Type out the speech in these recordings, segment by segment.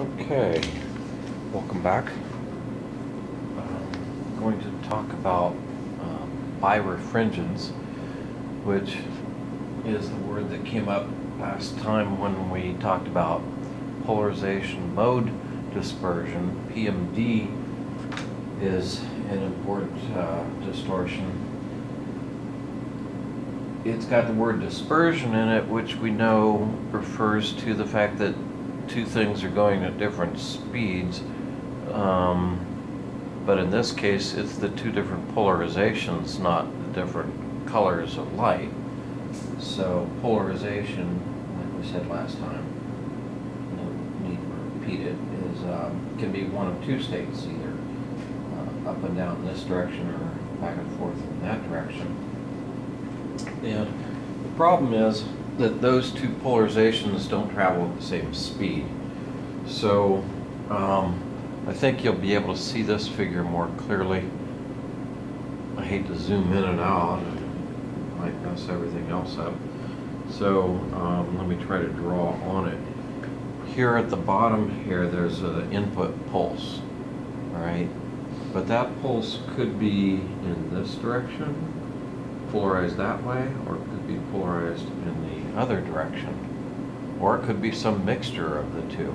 Okay, welcome back. Um, Going to talk about um, birefringence, which is the word that came up last time when we talked about polarization mode dispersion. PMD is an important uh, distortion. It's got the word dispersion in it, which we know refers to the fact that two things are going at different speeds. Um, but in this case, it's the two different polarizations, not the different colors of light. So polarization, like we said last time, no need to repeat it, is, um, can be one of two states, either uh, up and down in this direction or back and forth in that direction. And the problem is that those two polarizations don't travel at the same speed. So um, I think you'll be able to see this figure more clearly. I hate to zoom in and out, it might mess everything else up. So um, let me try to draw on it. Here at the bottom here, there's an input pulse, all right? But that pulse could be in this direction, polarized that way, or it could be polarized in the other direction. Or it could be some mixture of the two.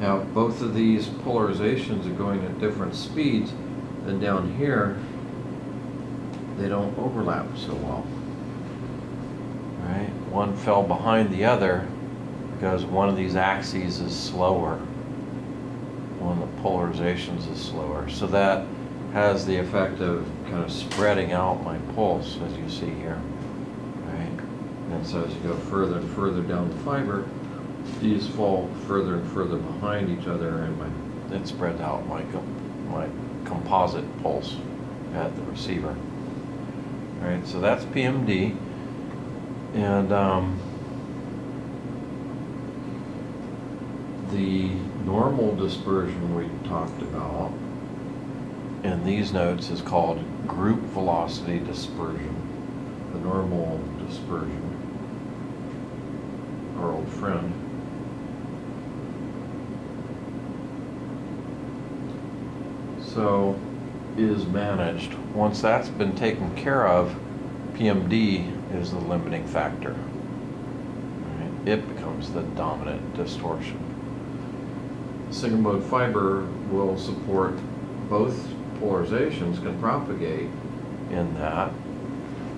Now, both of these polarizations are going at different speeds, and down here, they don't overlap so well. Right? One fell behind the other because one of these axes is slower. One of the polarizations is slower. So that has the effect of kind of spreading out my pulse, as you see here. And so as you go further and further down the fiber, these fall further and further behind each other, and my, it spreads out my, my composite pulse at the receiver. All right, so that's PMD. And um, the normal dispersion we talked about in these notes is called group velocity dispersion. The normal dispersion, our old friend. So is managed. Once that's been taken care of, PMD is the limiting factor. Right? It becomes the dominant distortion. Single mode fiber will support both polarizations can propagate in that.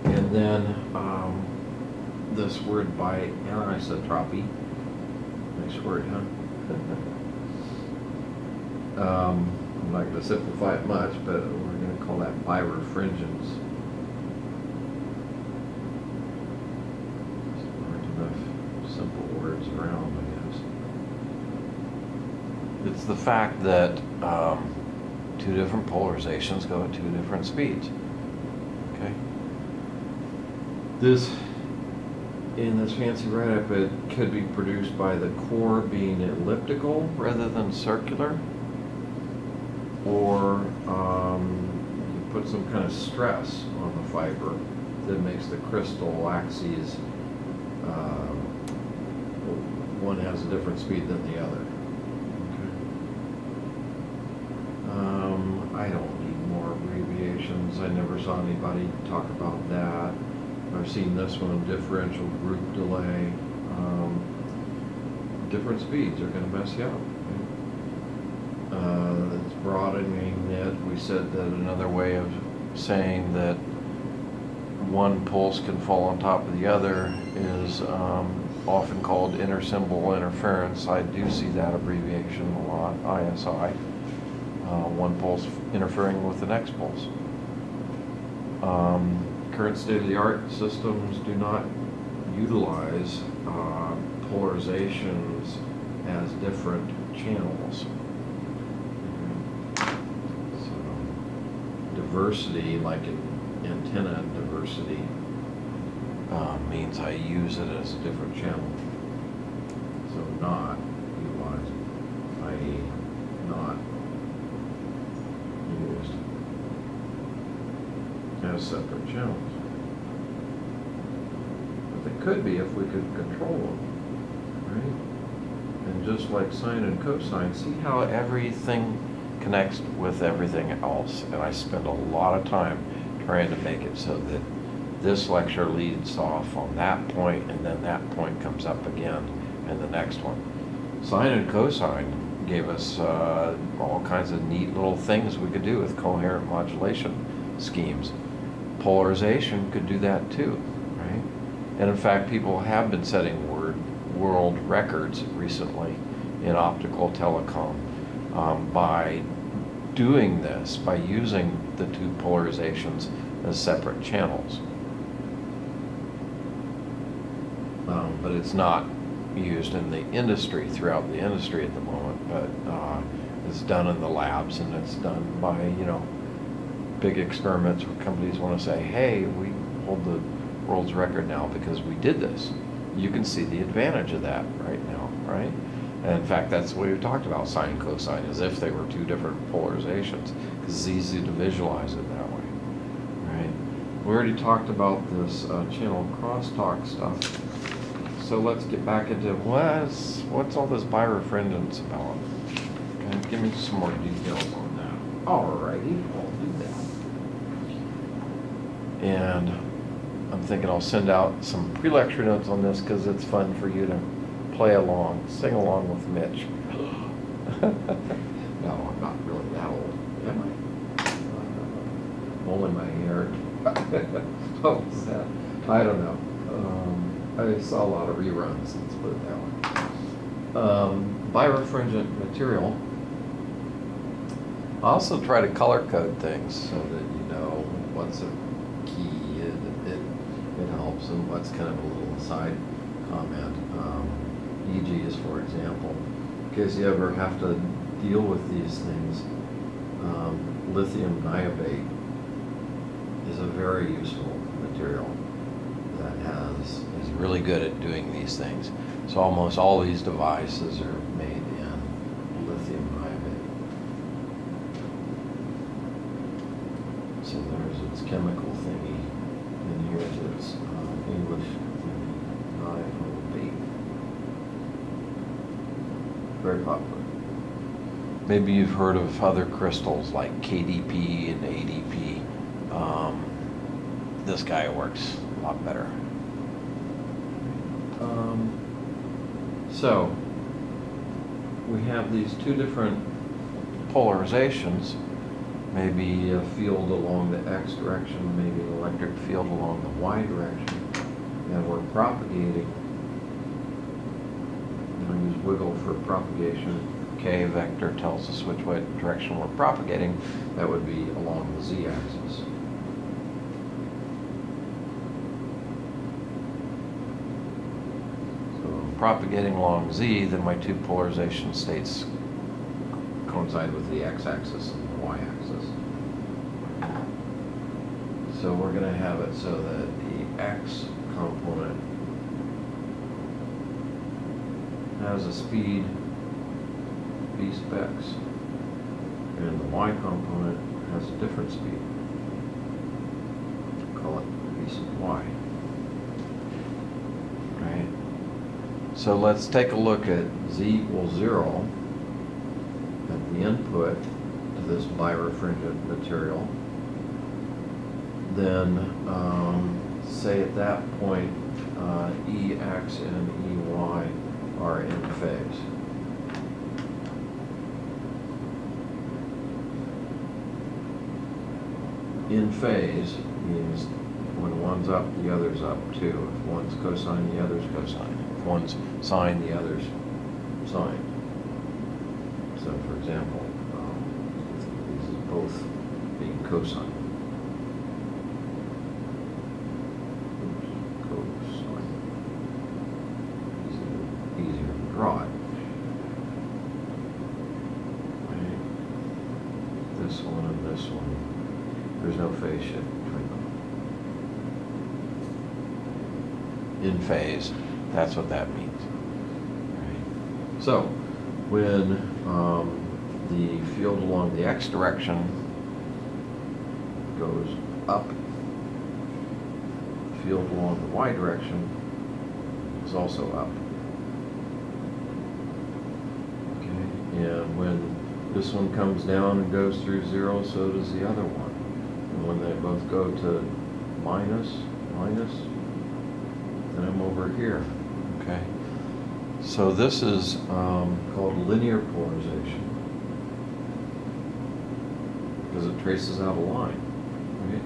And then um, this word by anisotropy, nice word, huh? um, I'm not going to simplify it much, but we're going to call that birefringence. Enough simple words around, I guess. It's the fact that um, two different polarizations go at two different speeds. Okay. This, in this fancy write-up, it could be produced by the core being elliptical rather than circular or um, you put some kind of stress on the fiber that makes the crystal axes, uh, one has a different speed than the other. Okay. Um, I don't need more abbreviations. I never saw anybody talk about that. I've seen this one, differential group delay. Um, different speeds are going to mess you up. Uh, it's broadening it. We said that another way of saying that one pulse can fall on top of the other is um, often called intersymbol interference. I do see that abbreviation a lot, ISI. Uh, one pulse interfering with the next pulse. Um, current state-of-the-art systems do not utilize uh, polarizations as different channels. diversity, like in antenna diversity, uh, means I use it as a different channel. So not utilized, i.e. not used separate channels. But they could be if we could control them, right? And just like sine and cosine, see how everything connects with everything else? And I spend a lot of time trying to make it so that this lecture leads off on that point, and then that point comes up again in the next one. Sine and cosine gave us uh, all kinds of neat little things we could do with coherent modulation schemes. Polarization could do that too, right? And in fact, people have been setting word, world records recently in optical telecom um, by doing this, by using the two polarizations as separate channels. Um, but it's not used in the industry, throughout the industry at the moment, but uh, it's done in the labs and it's done by, you know, big experiments where companies want to say, hey, we hold the world's record now because we did this. You can see the advantage of that right now, right? And in fact, that's what we've talked about, sine cosine, as if they were two different polarizations, because it's easy to visualize it that way, right? We already talked about this uh, channel crosstalk stuff. So let's get back into what's, what's all this birefringence about? Okay, give me some more details on that. Alrighty, I'll do that. And I'm thinking I'll send out some pre-lecture notes on this because it's fun for you to play along, sing along with Mitch. no, I'm not really that old, am I? Uh, only my hair. what was that? I don't know. Um, I saw a lot of reruns, let's put it that way. Um, birefringent material. I also try to color code things so that you know what's a it, it, and what's kind of a little side comment. Um, EG is for example, in case you ever have to deal with these things, um, lithium niobate is a very useful material that has is really good at doing these things. So almost all these devices are made in lithium niobate. So there's its chemical thingy, and here's its uh, English thingy, niobate. Very popular. Maybe you've heard of other crystals like KDP and ADP. Um, this guy works a lot better. Um, so, we have these two different polarizations. Maybe a field along the x direction, maybe an electric field along the y direction. And we're propagating. Wiggle for propagation. K vector tells us which way direction we're propagating. That would be along the z-axis. So propagating along z, then my two polarization states coincide with the x-axis and the y-axis. So we're going to have it so that the x component has a speed v specs, and the y component has a different speed. Call it v sub y. Right? So let's take a look at z equals zero at the input to this birefringent material. Then um, say at that point uh, and EY are in phase. In phase means when one's up, the other's up too. If one's cosine, the other's cosine. If one's sine, the other's sine. So for example, um, these is both being cosine. Oops, cosine. Easier, easier to draw it. Right. This one and this one, there's no phase shift between them. In phase. That's what that means. Right. So, when um, the field along the x direction goes up, the field along the y direction is also up. Okay, and when this one comes down and goes through zero, so does the other one. And when they both go to minus, minus, then I'm over here, okay? So this is um, called linear polarization. Because it traces out a line, right?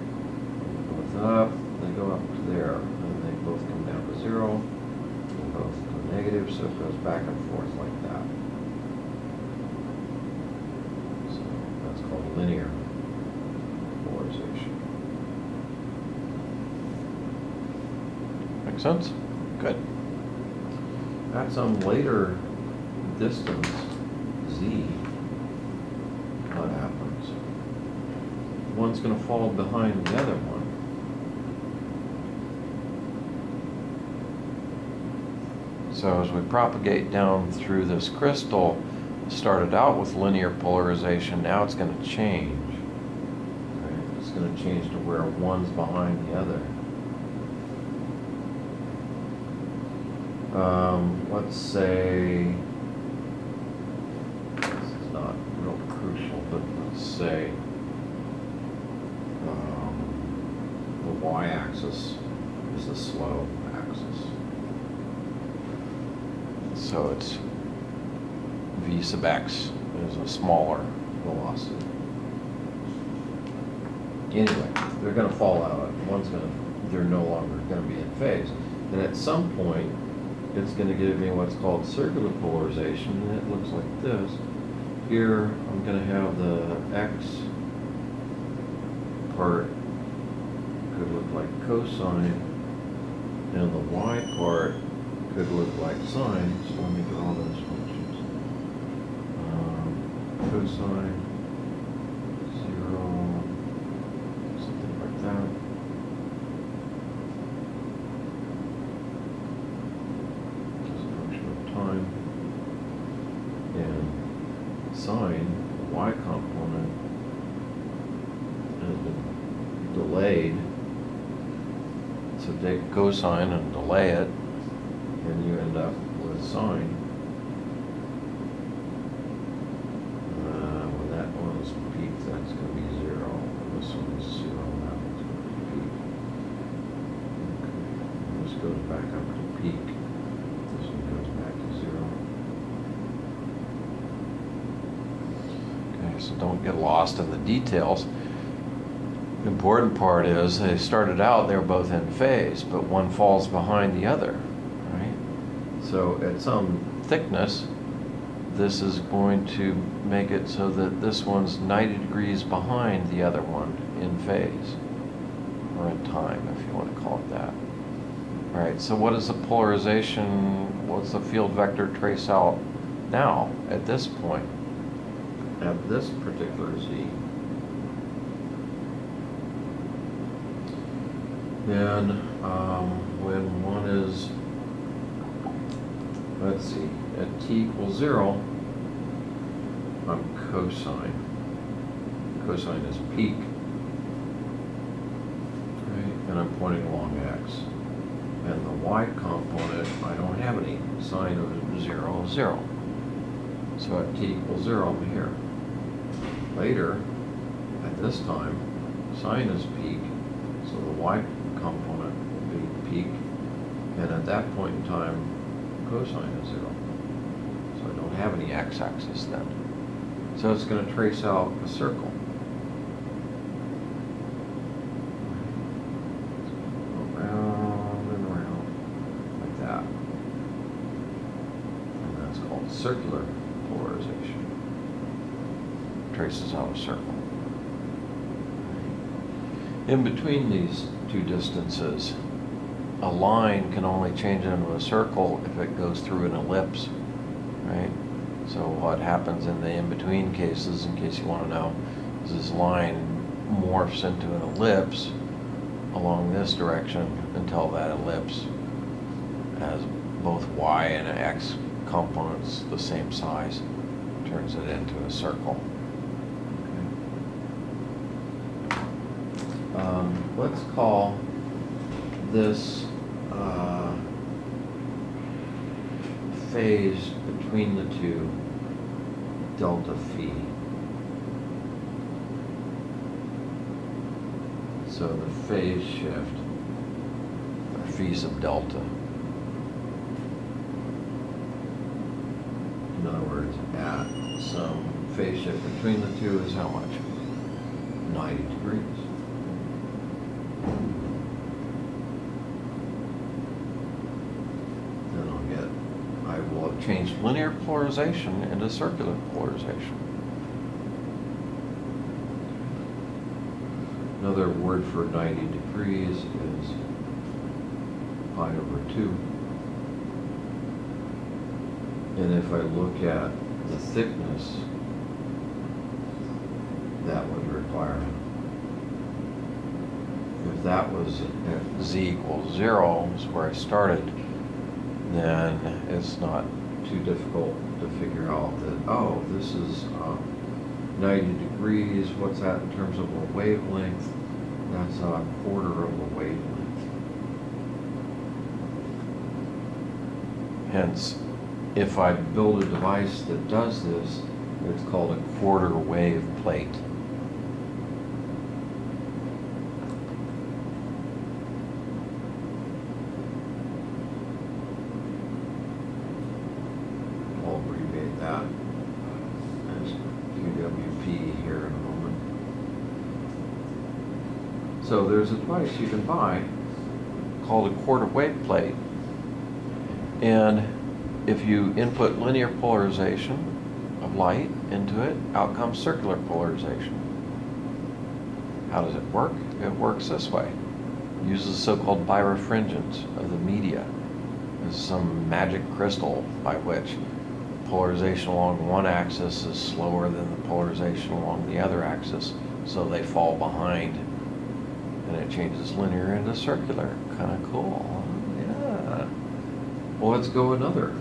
Both up, they go up to there, and they both come down to zero, and both to negative, so it goes back and forth like that. So that's called linear polarization. Make sense? Good. At some later distance, z, what happens? One's gonna fall behind the other one. So as we propagate down through this crystal, started out with linear polarization, now it's gonna change. Right? It's gonna change to where one's behind the other. Um, let's say, this is not real crucial, but let's say, um, the y-axis is the slow axis. So it's v sub x is a smaller velocity. Anyway, they're gonna fall out, one's gonna, they're no longer gonna be in phase. And at some point, it's gonna give me what's called circular polarization, and it looks like this. Here, I'm gonna have the x part could look like cosine, and the y part could look like sine, so let me draw those functions. Um, Cosine, zero, something like that. As a function of time. And sine, the y component, has been delayed. So cosine and delay it, and you end up with sine. Uh, when that one's peaked, that's gonna be zero, this one's zero, and that one's gonna be peak. Okay, This goes back up to peak, this one goes back to zero. Okay, so don't get lost in the details. Important part is they started out, they were both in phase, but one falls behind the other, right? So at some thickness, this is going to make it so that this one's 90 degrees behind the other one in phase, or in time, if you want to call it that. All right, so what is the polarization, what's the field vector trace out now, at this point? At this particular z. Then, um, when one is, let's see, at t equals zero, I'm cosine. Cosine is peak. Right, and I'm pointing along x. And the y component, I don't have any. Sine of zero zero. So at t equals zero, I'm here. Later, at this time, sine is peak, so the y component will be peak. And at that point in time, cosine is zero. So I don't have any x-axis then. So it's going to trace out a circle. Around and around, like that. And that's called circular polarization. Traces out a circle. In between these two distances, a line can only change into a circle if it goes through an ellipse, right? So what happens in the in-between cases, in case you want to know, is this line morphs into an ellipse along this direction until that ellipse has both y and x components the same size, turns it into a circle. Um, let's call this uh, phase between the two delta phi. So the phase shift, Or phi sub delta. in other words, at some phase shift between the two is how much? Ninety degrees. Then I'll get, I will have changed Change linear polarization into circular polarization. Another word for 90 degrees is pi over 2. And if I look at the thickness, that would require, if that was, z equals zero is where I started, then it's not, too difficult to figure out that, oh, this is um, 90 degrees, what's that in terms of a wavelength? That's a quarter of a wavelength. hence, if I build a device that does this, it's called a quarter wave plate. I'll abbreviate that as QWP here in a moment. So device you can buy called a quarter wave plate. And if you input linear polarization of light into it, out comes circular polarization. How does it work? It works this way. Uses so-called birefringence of the media. There's some magic crystal by which polarization along one axis is slower than the polarization along the other axis, so they fall behind and it changes linear into circular. Kind of cool. Yeah. Well, let's go another.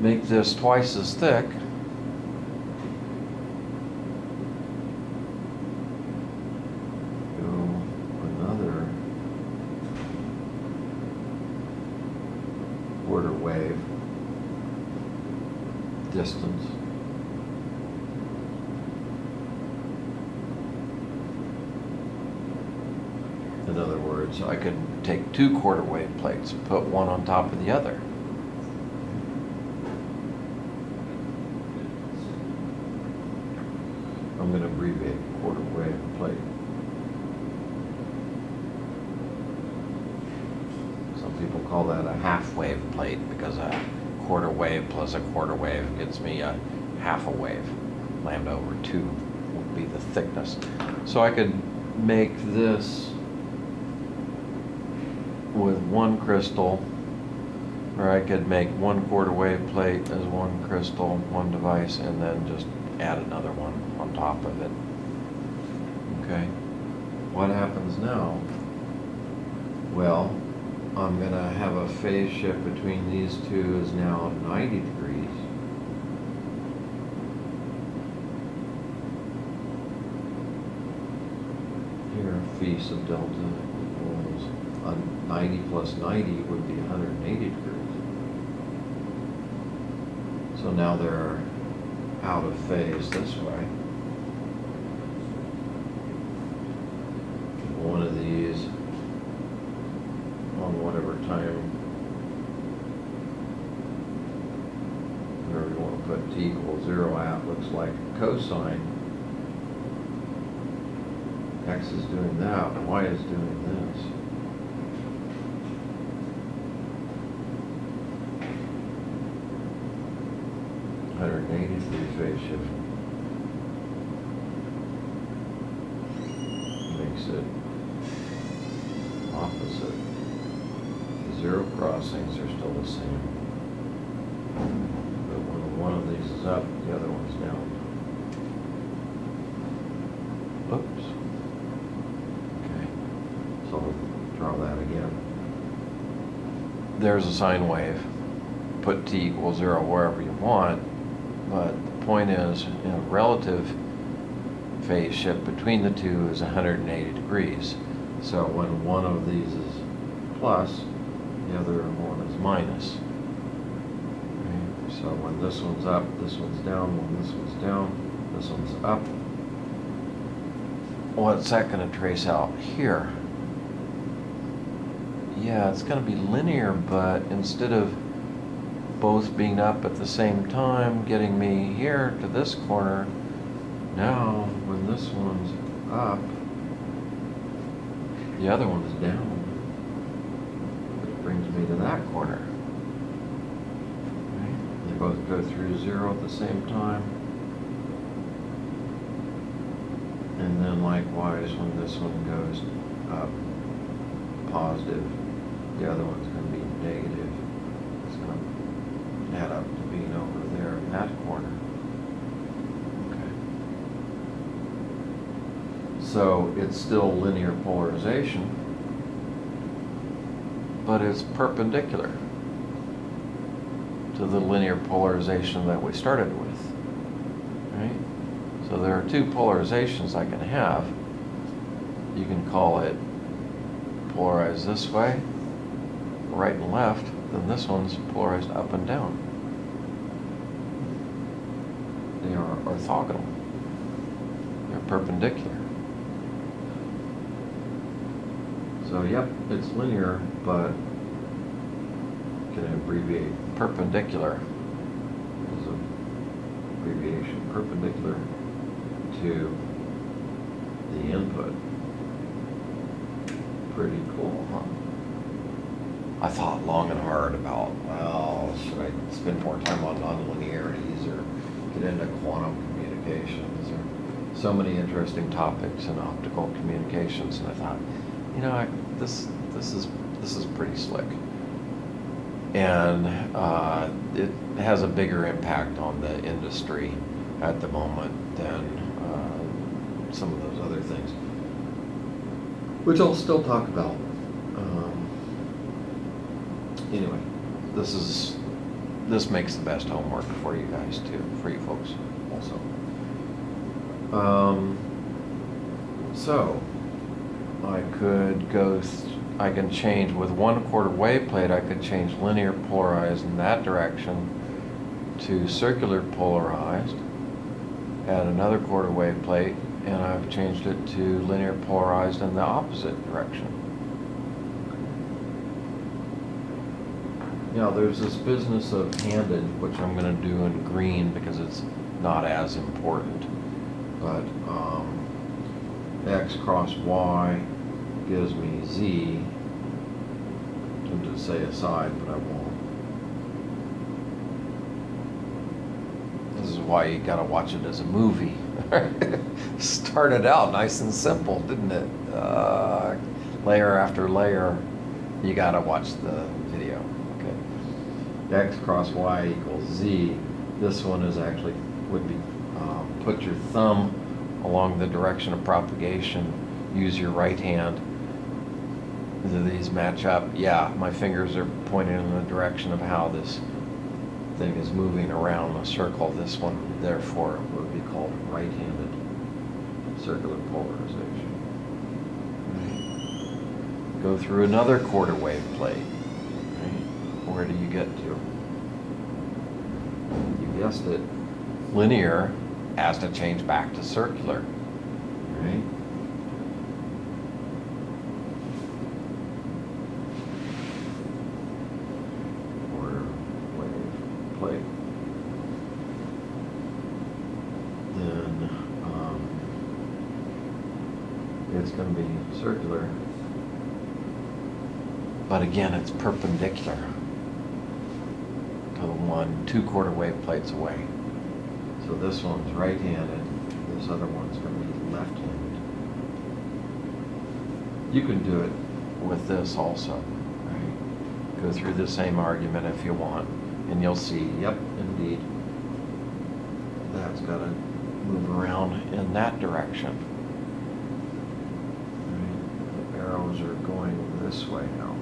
Make this twice as thick. Distance. In other words, So I could take two quarter wave plates, put one on top of the other. I'm going to abbreviate quarter wave plate. Some people call that a half wave plate because a quarter wave plus a quarter wave gets me a half a wave. Lambda over two would be the thickness. So I could make this one crystal, or I could make one quarter wave plate as one crystal, one device, and then just add another one on top of it. Okay? What happens now? Well, I'm going to have a phase shift between these two is now 90 degrees. Here, phi sub delta uh, 90 plus 90 would be 180 degrees. So now they're out of phase this way. One of these on whatever time, whatever you want to put t equals zero at, looks like cosine. X is doing that, Y is doing this. Hundred and eighty degree phase shift. Makes it opposite. The zero crossings are still the same. But when one of these is up, the other one's down. Oops. Okay, so I'll draw that again. there's a sine wave. Put t equals zero wherever you want, but the point is, you relative phase shift between the two is 180 degrees. So when one of these is plus, the other one is minus. So when this one's up, this one's down, when this one's down, this one's up. What's that gonna trace out here? Yeah, it's gonna be linear, but instead of both being up at the same time, getting me here to this corner, Now, when this one's up, the other one's down. Which brings me to that corner. They both go through zero at the same time. And then likewise, when this one goes up positive, the other one's gonna be negative. It's gonna add up to being over there in that corner. Okay. So it's still linear polarization. But it's perpendicular to the linear polarization that we started with, right? So there are two polarizations I can have. You can call it polarized this way, right and left, then this one's polarized up and down. They are orthogonal. They're perpendicular. So yep, it's linear, but can I abbreviate Perpendicular. as a abbreviation perpendicular to the input. Pretty cool, huh? I thought long and hard about, Well, should I spend more time on nonlinearities or get into quantum communications or so many interesting topics in optical communications, and I thought, you know, I, this this is this is pretty slick, and uh, it has a bigger impact on the industry at the moment than uh, some of those other things. which I'll still talk about. Um, Anyway, this is this makes the best homework for you guys too, for you folks also. Um, so, I could go, I can change with one quarter wave plate, I could change linear polarized in that direction to circular polarized. Add another quarter wave plate, and I've changed it to linear polarized in the opposite direction. now there's this business of handed, Which I'm gonna do in green because it's not as important. but um, x cross y gives me z. I'm to say aside, but I won't. This is why you gotta watch it as a movie. Started out nice and simple, didn't it? Uh, layer after layer, you gotta watch the video. Okay. x cross y equals z. This one is actually, would be, um, Put your thumb along the direction of propagation. Use your right hand. Do these match up? Yeah, my fingers are pointing in the direction of how this thing is moving around a circle. This one, therefore, would be called right-handed circular polarization. Go through another quarter wave plate. Right? Where do you get to? You guessed it, Linear has to change back to circular. right? Quarter wave plate. Then, um, it's gonna be circular. But again, it's perpendicular to the one two quarter wave plates away. So this one's right-handed, this other one's gonna be left-handed. You can do it with this also. Right? Go through the same argument if you want, and you'll see, yep, indeed, that's got to move around in that direction. Right, The arrows are going this way now.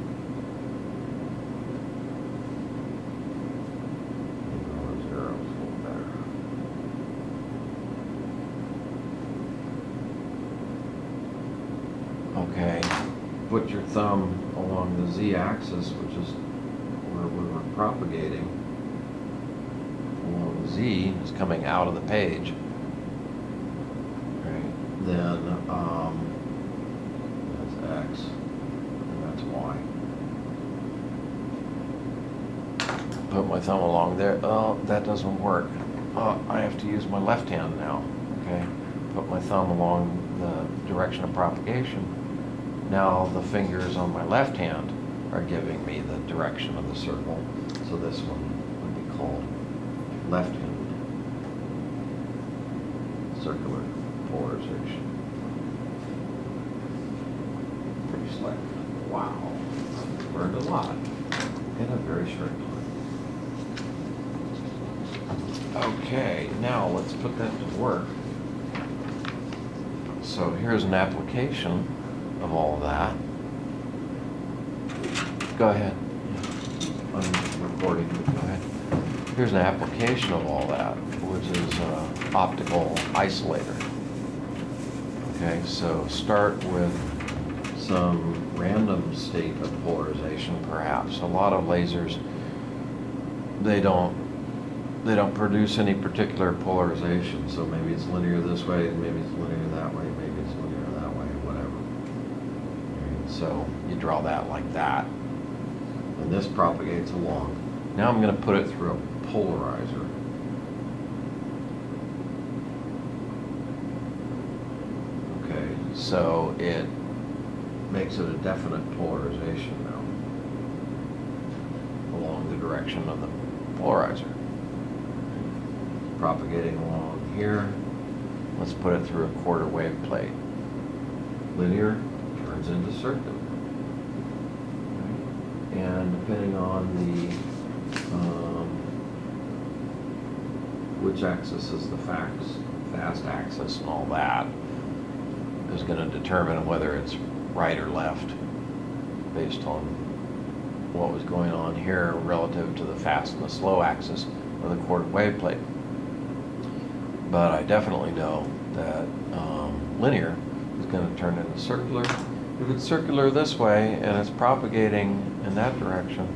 Maybe Those arrows a little better. Okay, Put your thumb along the z-axis, which is where we were propagating. Z is coming out of the page. Right, then, um, that's X, and that's Y. put my thumb along there, oh, that doesn't work. Oh, I have to use my left hand now, okay? Put my thumb along the direction of propagation. Now the fingers on my left hand are giving me the direction of the circle. So this one would be called left-handed circular polarization. Pretty slick. Wow. Learned a lot in a very short time. Okay, now let's put that to work. So here's an application of all of that. Go ahead. I'm recording. Go ahead. Here's an application of all that, which is uh, optical isolator. Okay, so start with some random state of polarization perhaps. A lot of lasers, they don't, they don't produce any particular polarization. So maybe it's linear this way, maybe it's linear that way, maybe it's linear that way, whatever. So you draw that like that. This propagates along Now I'm gonna put it through through a polarizer. Okay, so it, makes it a definite polarization now. along the direction of the polarizer. Propagating along here, Let's put it through a quarter wave plate. linear, turns into circular. And depending on the, um, which axis is the fast, fast axis, and all that is gonna determine whether it's right or left based on what was going on here relative to the fast and the slow axis of the quarter wave plate. But I definitely know that um, linear is gonna turn into circular. If it's circular this way and it's propagating in that direction,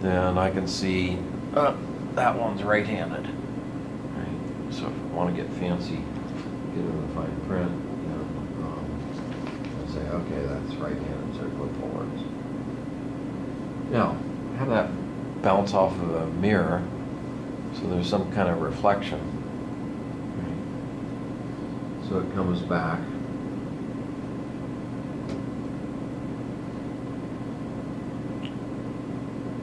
then I can see, uh, that one's right-handed. Right? So if I wanna get fancy, get in the fine print, you know, um, and say, okay, that's right-handed circular polars. Now, have that bounce off of a mirror, so there's some kind of reflection. So it comes back.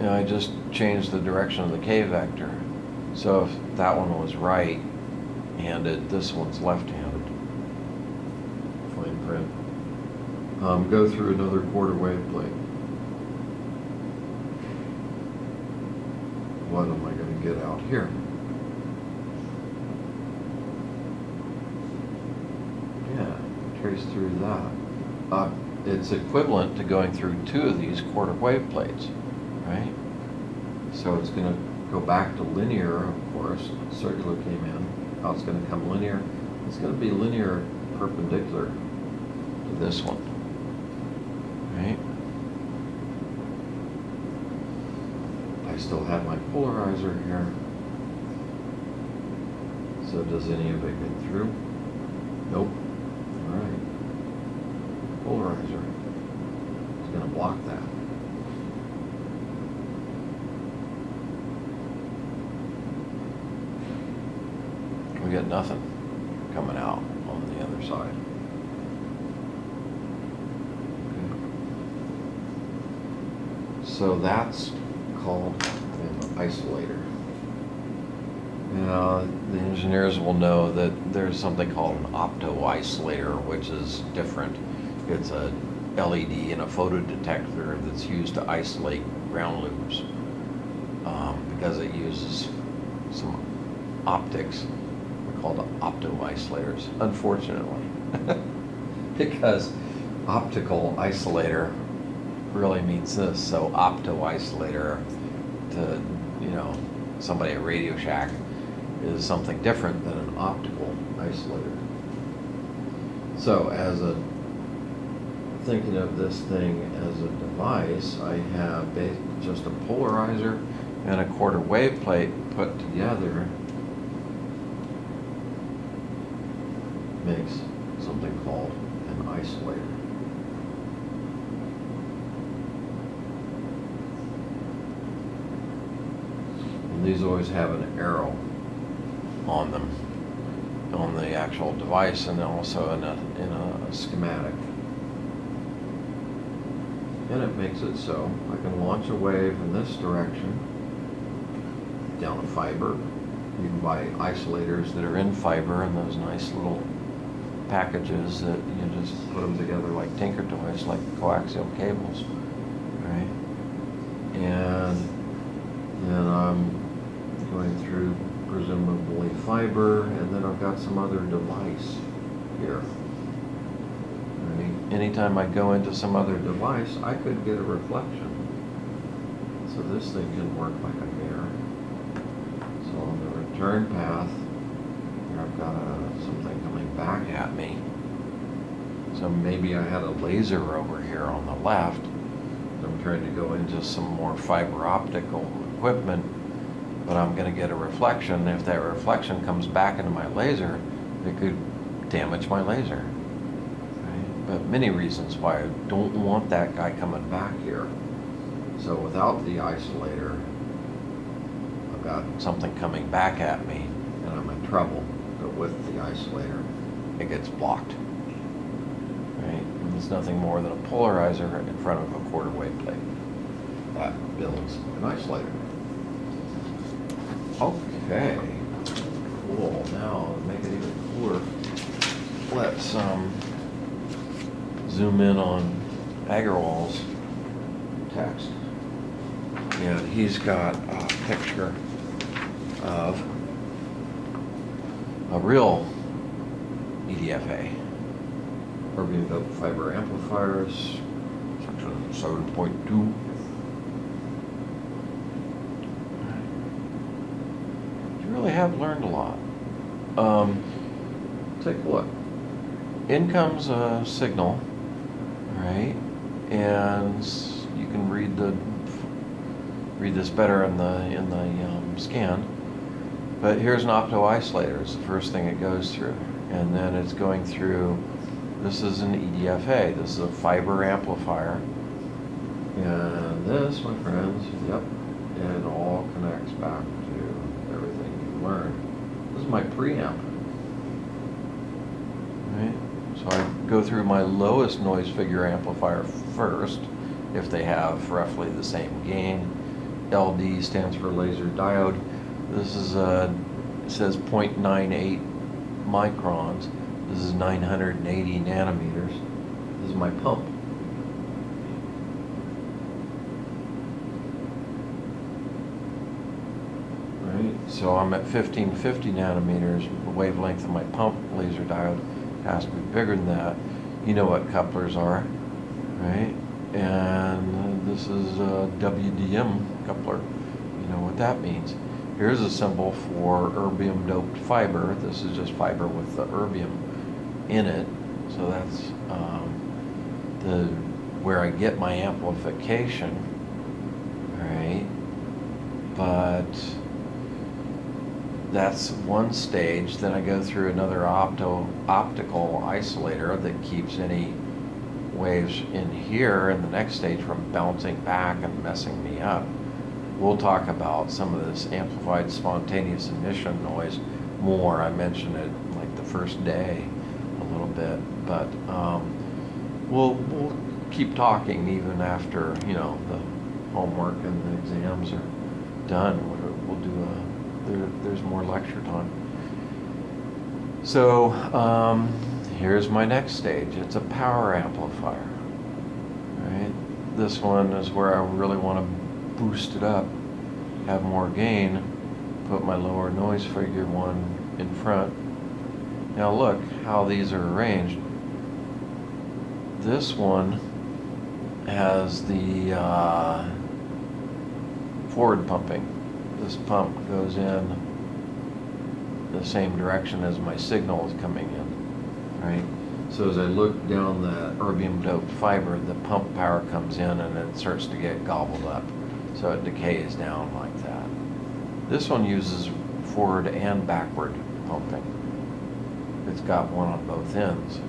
You know, I just changed the direction of the K vector. So if that one was right-handed, this one's left-handed. fine print. Um, go through another quarter wave plate. What am I gonna get out here? Yeah, trace through that. Uh, It's equivalent to going through two of these quarter wave plates? So it's gonna go back to linear, of course, circular came in, now it's gonna come linear. It's gonna be linear perpendicular To this one, right? I still have my polarizer here. So does any of it get through? Nope. All right. Polarizer is gonna block that. We got nothing coming out on the other side. So that's called an isolator. Now, the engineers will know that there's something called an opto-isolator, which is different. It's a LED and a photodetector that's used to isolate ground loops um, because it uses some optics. Called opto-isolators, unfortunately. because optical isolator really means this. So opto-isolator to, you know, somebody at Radio Shack is something different than an optical isolator. So as a, thinking of this thing as a device, I have just a polarizer and a quarter wave plate put together makes something called an isolator. And these always have an arrow on them, on the actual device and also in a, in a schematic. And it makes it so I can launch a wave in this direction down a fiber. You can buy isolators that are in fiber and those nice little packages that you just put them together like Tinker Toys, like coaxial cables, right? And then I'm going through presumably fiber, and then I've got some other device here. Right? Anytime I go into some other device, I could get a reflection. So this thing can work like a mirror. So on the return path, got a, something coming back at me. So maybe I had a laser over here on the left. I'm trying to go into some more fiber optical equipment, but I'm gonna get a reflection. If that reflection comes back into my laser, it could damage my laser. Right? But many reasons why I don't want that guy coming back here. So without the isolator, I've got something coming back at me and I'm in trouble. With the isolator, it gets blocked. Right? And it's nothing more than a polarizer in front of a quarter wave plate. That builds an isolator. Okay. Cool. Now, to make it even cooler, let's um, zoom in on Agrawal's text. And he's got a picture of a real EDFA. Erbium doped fiber amplifiers, section seven point two. You really have learned a lot. Um, take a look. In comes a signal, right? And you can read the read this better in the in the um, scan. But here's an opto isolator. It's the first thing it goes through, and then it's going through. This is an EDFA. This is a fiber amplifier. And this, my friends, yep, it all connects back to everything you learned. This is my preamp. Right? So I go through my lowest noise figure amplifier first, if they have roughly the same gain. LD stands for laser diode. This is a, it says 0.98 microns. This is 980 nanometers. This is my pump. Right, so I'm at 1550 nanometers. The wavelength of my pump laser diode has to be bigger than that. You know what couplers are, right? And this is a WDM coupler. You know what that means. Here's a symbol for erbium doped fiber. This is just fiber with the erbium in it. So that's um, the where I get my amplification, right? But that's one stage. Then I go through another opto optical isolator that keeps any waves in here in the next stage from bouncing back and messing me up. We'll talk about some of this amplified spontaneous emission noise more. I mentioned it like the first day a little bit, but um, we'll we'll keep talking even after you know the homework and the exams are done. We'll, do a there, there's more lecture time. So um, here's my next stage. It's a power amplifier. Right. This one is where I really want to boost it up, have more gain, put my lower noise figure one in front. Now look how these are arranged. This one has the uh, forward pumping. This pump goes in the same direction as my signal is coming in, right? So as I look down the erbium doped fiber, the pump power comes in and it starts to get gobbled up. So it decays down like that. This one uses forward and backward pumping. it's got one on both ends?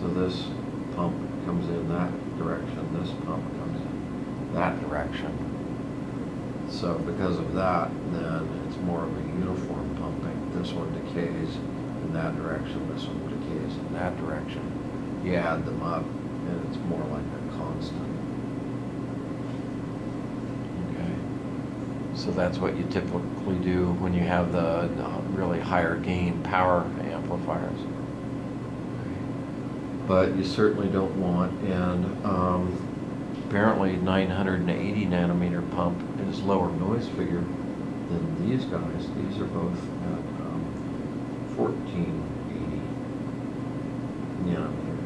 So this pump comes in that direction, this pump comes in that direction. So because of that, then it's more of a uniform pumping. This one decays in that direction, this one decays in that direction. You add them up, and it's more like a constant. Okay. So that's what you typically do when you have the really higher gain power amplifiers. But you certainly don't want, and, um, Apparently 980 nanometer pump is lower noise figure. than these guys, these are both at, um, fourteen eighty nanometer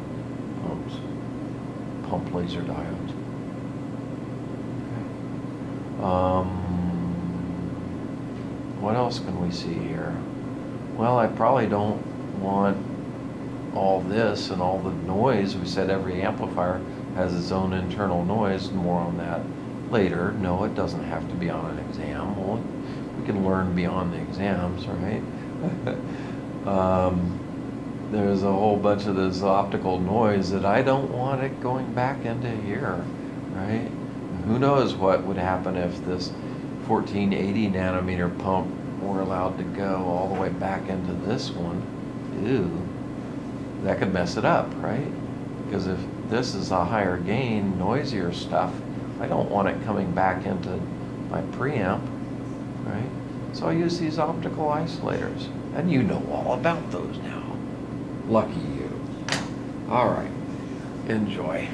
pumps. pump laser diodes. Um, what else can we see here? Well, I probably don't want all this and all the noise. We said every amplifier has its own internal noise, more on that later. No, it doesn't have to be on an exam. Well, we can learn beyond the exams, right? um, there's a whole bunch of this optical noise that I don't want it going back into here, right? Who knows what would happen if this 1480 nanometer pump were allowed to go all the way back into this one? Ew, that could mess it up, right? Because if this is a higher gain, noisier stuff, I don't want it coming back into my preamp, right? So I use these optical isolators, and you know all about those now. Lucky you. All right, enjoy.